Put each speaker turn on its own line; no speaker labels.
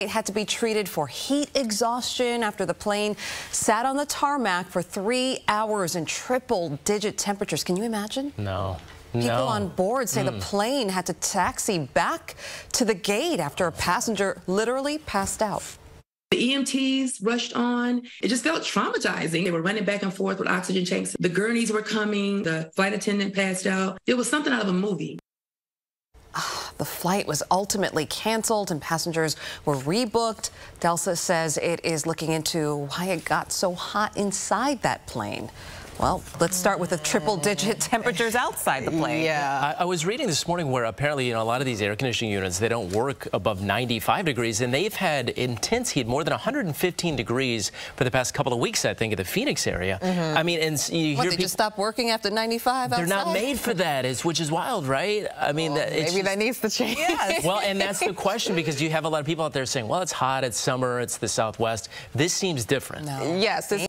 It had to be treated for heat exhaustion after the plane sat on the tarmac for three hours in triple digit temperatures. Can you imagine?
No.
People
no.
on board say mm. the plane had to taxi back to the gate after a passenger literally passed out.
The EMTs rushed on. It just felt traumatizing. They were running back and forth with oxygen tanks. The gurneys were coming. The flight attendant passed out. It was something out of a movie.
The flight was ultimately canceled and passengers were rebooked. Delta says it is looking into why it got so hot inside that plane. Well, let's start with the triple-digit temperatures outside the plane.
Yeah. I, I, was reading this morning where apparently, you know, a lot of these air conditioning units, they don't work above 95 degrees, and they've had intense heat, more than 115 degrees for the past couple of weeks, I think, in the Phoenix area. Mm -hmm. I mean, and you
what,
hear
they just stop working after 95
They're not made for that, which is wild, right? I mean,
well, maybe just, that needs to change.
Yes. well, and that's the question because you have a lot of people out there saying, well, it's hot, it's summer, it's the Southwest. This seems different.
No. Yes.